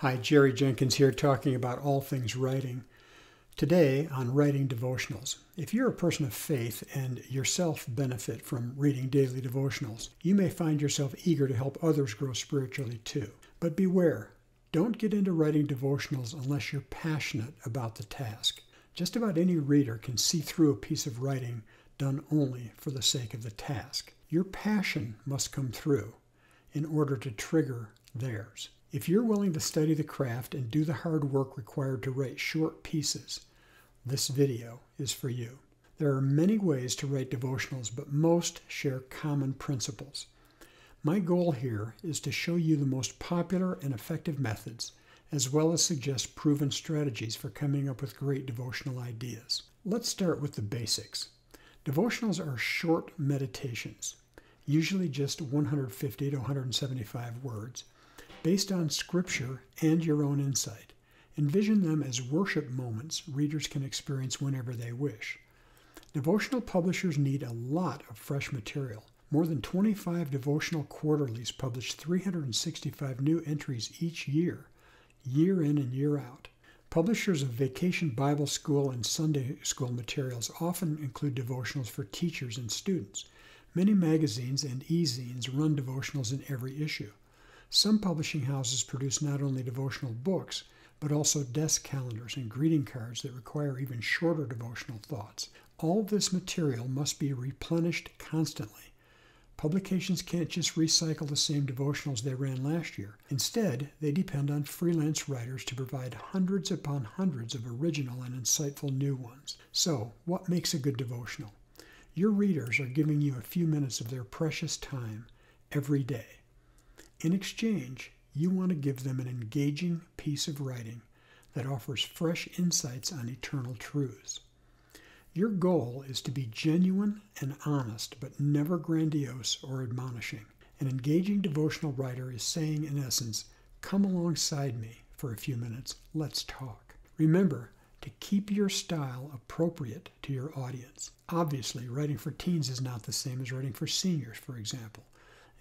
Hi, Jerry Jenkins here talking about all things writing. Today on Writing Devotionals. If you're a person of faith and yourself benefit from reading daily devotionals, you may find yourself eager to help others grow spiritually too. But beware, don't get into writing devotionals unless you're passionate about the task. Just about any reader can see through a piece of writing done only for the sake of the task. Your passion must come through in order to trigger theirs. If you're willing to study the craft and do the hard work required to write short pieces, this video is for you. There are many ways to write devotionals, but most share common principles. My goal here is to show you the most popular and effective methods, as well as suggest proven strategies for coming up with great devotional ideas. Let's start with the basics. Devotionals are short meditations, usually just 150 to 175 words, based on scripture and your own insight. Envision them as worship moments readers can experience whenever they wish. Devotional publishers need a lot of fresh material. More than 25 devotional quarterlies publish 365 new entries each year, year in and year out. Publishers of Vacation Bible School and Sunday School materials often include devotionals for teachers and students. Many magazines and e-zines run devotionals in every issue. Some publishing houses produce not only devotional books, but also desk calendars and greeting cards that require even shorter devotional thoughts. All this material must be replenished constantly. Publications can't just recycle the same devotionals they ran last year. Instead, they depend on freelance writers to provide hundreds upon hundreds of original and insightful new ones. So, what makes a good devotional? Your readers are giving you a few minutes of their precious time every day. In exchange, you want to give them an engaging piece of writing that offers fresh insights on eternal truths. Your goal is to be genuine and honest, but never grandiose or admonishing. An engaging devotional writer is saying, in essence, Come alongside me for a few minutes, let's talk. Remember to keep your style appropriate to your audience. Obviously, writing for teens is not the same as writing for seniors, for example.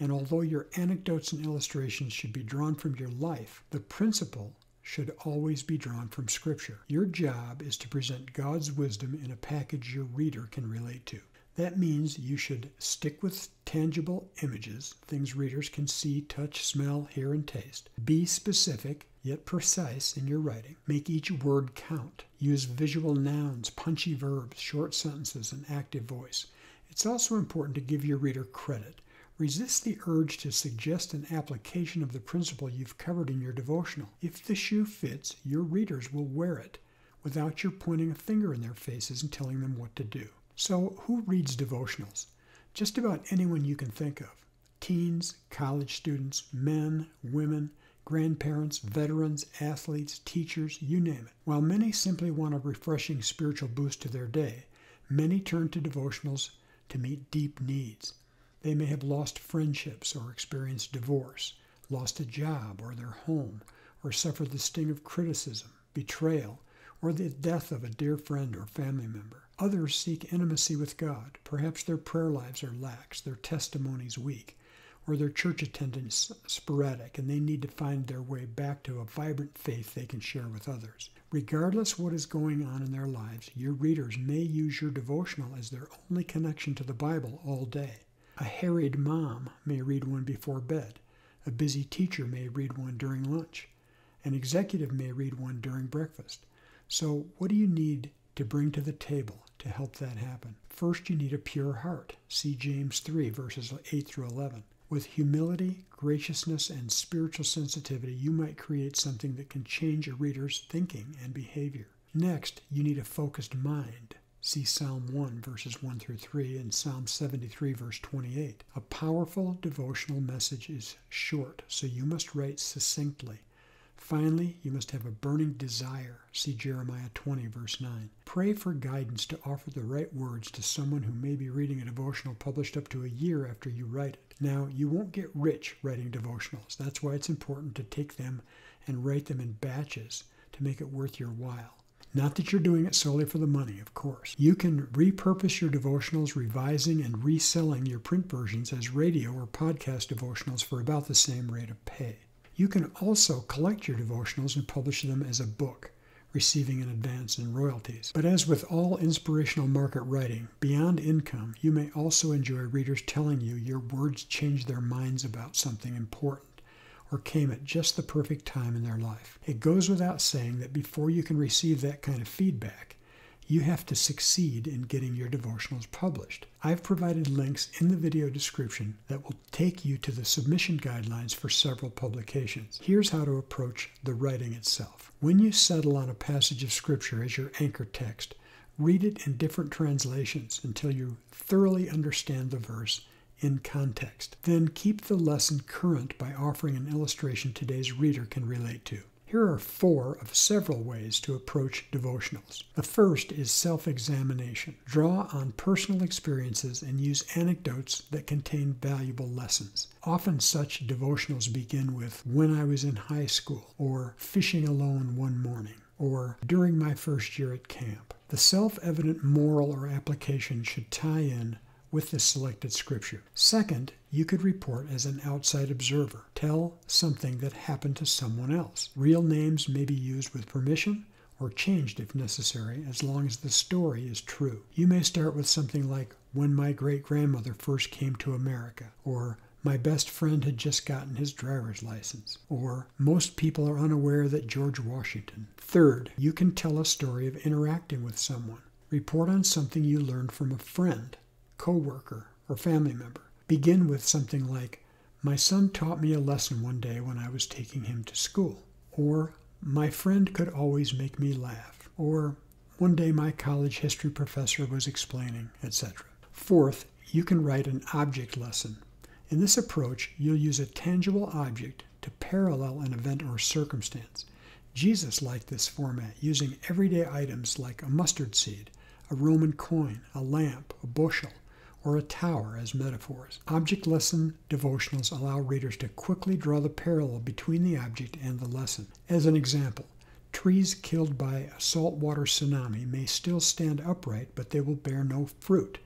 And although your anecdotes and illustrations should be drawn from your life, the principle should always be drawn from Scripture. Your job is to present God's wisdom in a package your reader can relate to. That means you should stick with tangible images, things readers can see, touch, smell, hear, and taste. Be specific, yet precise in your writing. Make each word count. Use visual nouns, punchy verbs, short sentences, and active voice. It's also important to give your reader credit. Resist the urge to suggest an application of the principle you've covered in your devotional. If the shoe fits, your readers will wear it without your pointing a finger in their faces and telling them what to do. So, who reads devotionals? Just about anyone you can think of teens, college students, men, women, grandparents, veterans, athletes, teachers, you name it. While many simply want a refreshing spiritual boost to their day, many turn to devotionals to meet deep needs. They may have lost friendships or experienced divorce, lost a job or their home, or suffered the sting of criticism, betrayal, or the death of a dear friend or family member. Others seek intimacy with God. Perhaps their prayer lives are lax, their testimonies weak, or their church attendance sporadic, and they need to find their way back to a vibrant faith they can share with others. Regardless what is going on in their lives, your readers may use your devotional as their only connection to the Bible all day. A harried mom may read one before bed. A busy teacher may read one during lunch. An executive may read one during breakfast. So, what do you need to bring to the table to help that happen? First, you need a pure heart. See James 3, verses 8 through 11. With humility, graciousness, and spiritual sensitivity, you might create something that can change a reader's thinking and behavior. Next, you need a focused mind. See Psalm 1, verses 1 through 3, and Psalm 73, verse 28. A powerful devotional message is short, so you must write succinctly. Finally, you must have a burning desire. See Jeremiah 20, verse 9. Pray for guidance to offer the right words to someone who may be reading a devotional published up to a year after you write it. Now, you won't get rich writing devotionals. That's why it's important to take them and write them in batches to make it worth your while. Not that you're doing it solely for the money, of course. You can repurpose your devotionals, revising and reselling your print versions as radio or podcast devotionals for about the same rate of pay. You can also collect your devotionals and publish them as a book, receiving an advance in royalties. But as with all inspirational market writing, beyond income, you may also enjoy readers telling you your words change their minds about something important or came at just the perfect time in their life. It goes without saying that before you can receive that kind of feedback, you have to succeed in getting your devotionals published. I've provided links in the video description that will take you to the submission guidelines for several publications. Here's how to approach the writing itself. When you settle on a passage of Scripture as your anchor text, read it in different translations until you thoroughly understand the verse in context. Then keep the lesson current by offering an illustration today's reader can relate to. Here are four of several ways to approach devotionals. The first is self examination. Draw on personal experiences and use anecdotes that contain valuable lessons. Often such devotionals begin with when I was in high school, or fishing alone one morning, or during my first year at camp. The self evident moral or application should tie in with the selected scripture. Second, you could report as an outside observer. Tell something that happened to someone else. Real names may be used with permission or changed if necessary, as long as the story is true. You may start with something like, When my great grandmother first came to America, or my best friend had just gotten his driver's license, or most people are unaware that George Washington. Third, you can tell a story of interacting with someone. Report on something you learned from a friend, coworker, or family member. Begin with something like, My son taught me a lesson one day when I was taking him to school. Or, My friend could always make me laugh. Or, One day my college history professor was explaining, etc. Fourth, you can write an object lesson. In this approach, you'll use a tangible object to parallel an event or circumstance. Jesus liked this format, using everyday items like a mustard seed, a Roman coin, a lamp, a bushel, or a tower as metaphors. Object lesson devotionals allow readers to quickly draw the parallel between the object and the lesson. As an example, trees killed by a saltwater tsunami may still stand upright, but they will bear no fruit,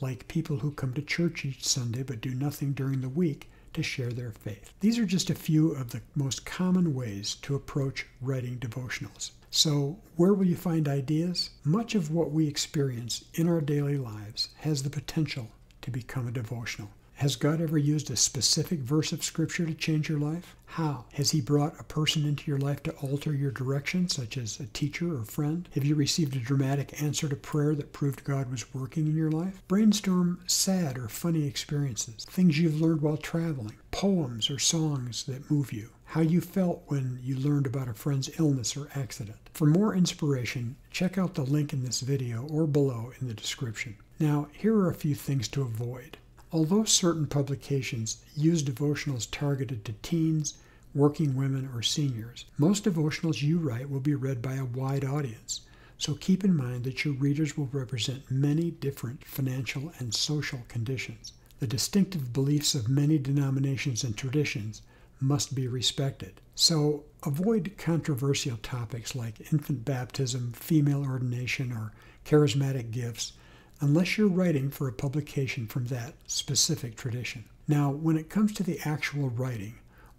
like people who come to church each Sunday but do nothing during the week to share their faith. These are just a few of the most common ways to approach writing devotionals. So, where will you find ideas? Much of what we experience in our daily lives has the potential to become a devotional. Has God ever used a specific verse of Scripture to change your life? How? Has He brought a person into your life to alter your direction, such as a teacher or friend? Have you received a dramatic answer to prayer that proved God was working in your life? Brainstorm sad or funny experiences, things you've learned while traveling, poems or songs that move you, how you felt when you learned about a friend's illness or accident. For more inspiration, check out the link in this video or below in the description. Now, here are a few things to avoid. Although certain publications use devotionals targeted to teens, working women, or seniors, most devotionals you write will be read by a wide audience. So keep in mind that your readers will represent many different financial and social conditions. The distinctive beliefs of many denominations and traditions must be respected. So avoid controversial topics like infant baptism, female ordination, or charismatic gifts unless you're writing for a publication from that specific tradition. Now, when it comes to the actual writing,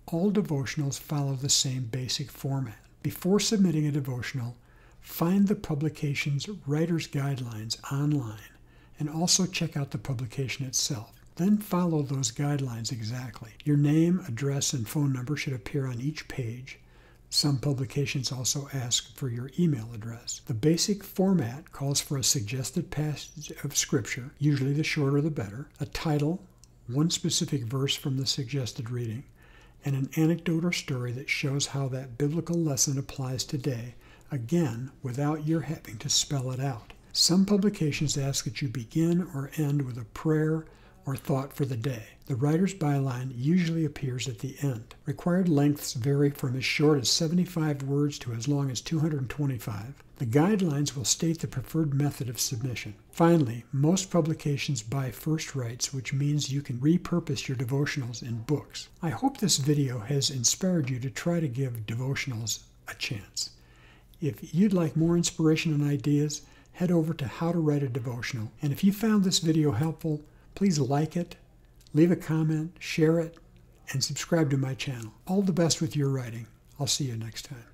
all devotionals follow the same basic format. Before submitting a devotional, find the publication's writer's guidelines online and also check out the publication itself. Then follow those guidelines exactly. Your name, address, and phone number should appear on each page. Some publications also ask for your email address. The basic format calls for a suggested passage of Scripture, usually the shorter the better, a title, one specific verse from the suggested reading, and an anecdote or story that shows how that biblical lesson applies today, again, without your having to spell it out. Some publications ask that you begin or end with a prayer or thought for the day. The writer's byline usually appears at the end. Required lengths vary from as short as 75 words to as long as 225. The guidelines will state the preferred method of submission. Finally, most publications buy first rights, which means you can repurpose your devotionals in books. I hope this video has inspired you to try to give devotionals a chance. If you'd like more inspiration and ideas, head over to How to Write a Devotional. And if you found this video helpful, Please like it, leave a comment, share it, and subscribe to my channel. All the best with your writing. I'll see you next time.